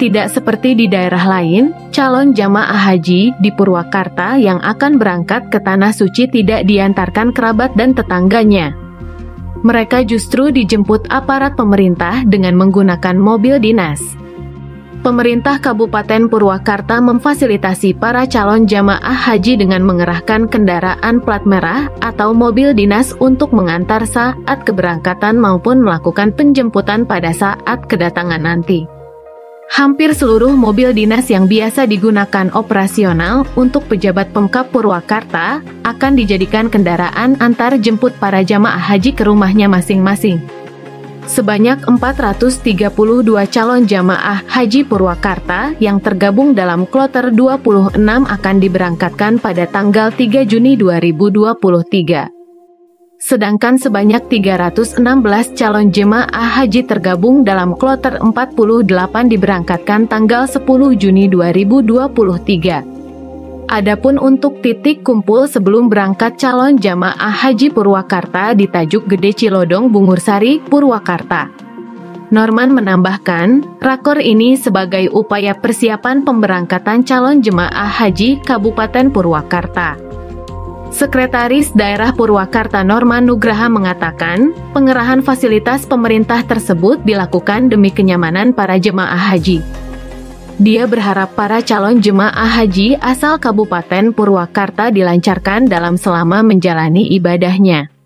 Tidak seperti di daerah lain, calon jamaah haji di Purwakarta yang akan berangkat ke Tanah Suci tidak diantarkan kerabat dan tetangganya. Mereka justru dijemput aparat pemerintah dengan menggunakan mobil dinas. Pemerintah Kabupaten Purwakarta memfasilitasi para calon jamaah haji dengan mengerahkan kendaraan plat merah atau mobil dinas untuk mengantar saat keberangkatan maupun melakukan penjemputan pada saat kedatangan nanti. Hampir seluruh mobil dinas yang biasa digunakan operasional untuk pejabat Pemkap Purwakarta akan dijadikan kendaraan antar jemput para jamaah haji ke rumahnya masing-masing. Sebanyak 432 calon jamaah haji Purwakarta yang tergabung dalam kloter 26 akan diberangkatkan pada tanggal 3 Juni 2023 sedangkan sebanyak 316 calon jemaah haji tergabung dalam kloter 48 diberangkatkan tanggal 10 Juni 2023. Adapun untuk titik kumpul sebelum berangkat calon jamaah haji Purwakarta di Tajuk Gede Cilodong Bungursari, Purwakarta. Norman menambahkan, rakor ini sebagai upaya persiapan pemberangkatan calon jemaah haji Kabupaten Purwakarta. Sekretaris Daerah Purwakarta Norman Nugraha mengatakan, pengerahan fasilitas pemerintah tersebut dilakukan demi kenyamanan para jemaah haji. Dia berharap para calon jemaah haji asal Kabupaten Purwakarta dilancarkan dalam selama menjalani ibadahnya.